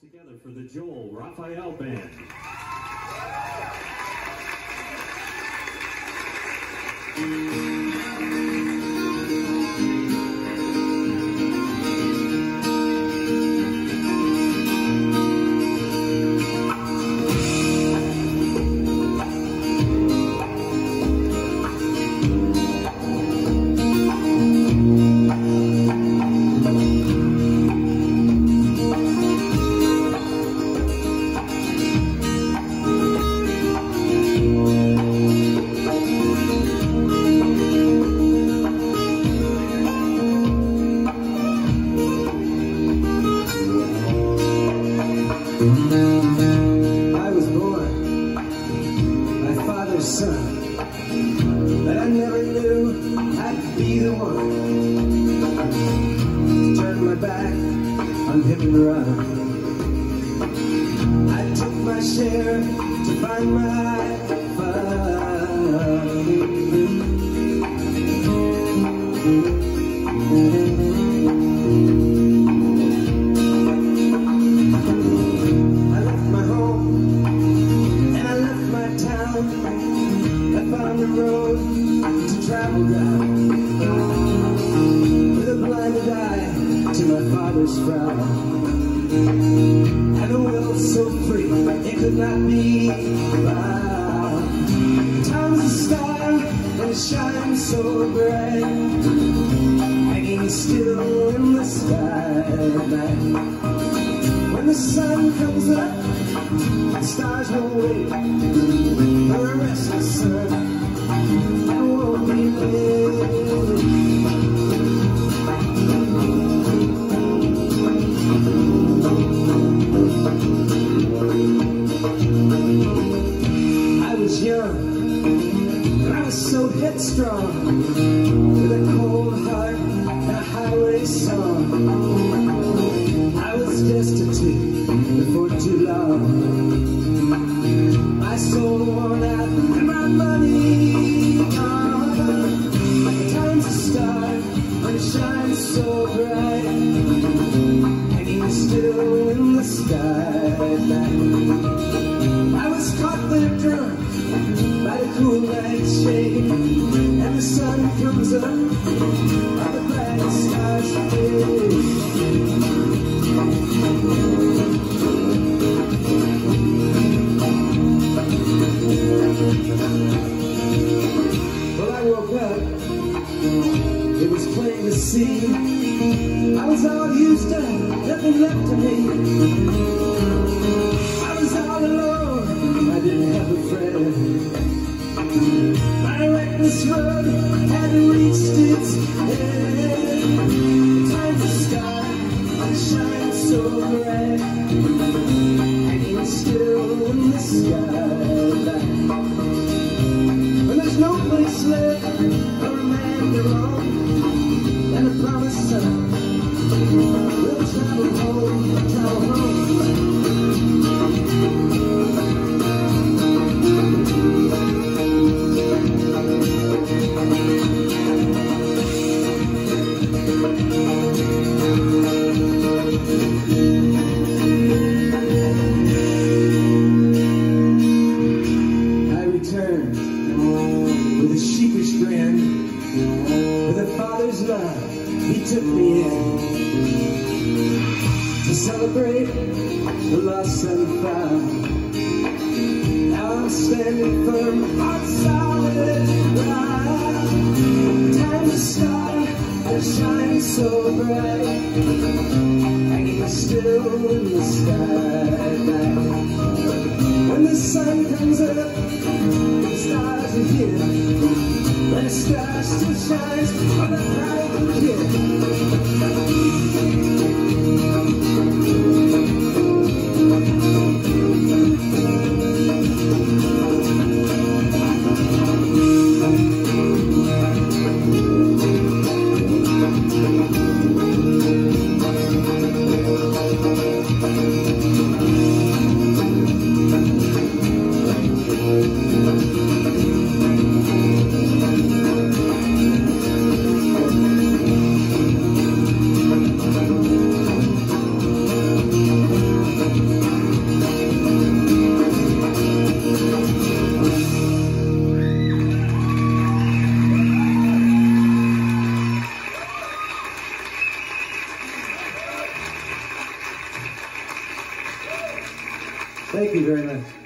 together for the Joel Rafael Band. Son, but I never knew I'd be the one to turn my back on hip and run. I took my share to find my I road to travel down with a blinded eye to my father's frown. And a will so free it could not be bound. Time's a star and it shines so bright, hanging still in the sky at night. When the sun comes up, the stars will wait so headstrong, with a cold heart and a highway song. I was destitute before too long. My soul worn out and my money gone. Time's a star when it shines so bright, hanging still in the sky. I was caught there drunk by the cool night shade, and sun comes up the stars I woke up, it was plain to see. I was all used up, nothing left of me. Shines so bright, hanging still in the sky. He took me in to celebrate the lost and found. Now I'm standing firm on solid ground. Time's a star that shines so bright, hanging still in the sky. When the sun comes up, sky still shines on a bright day. You very much.